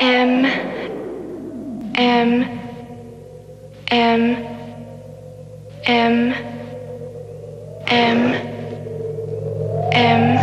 M M M M M M.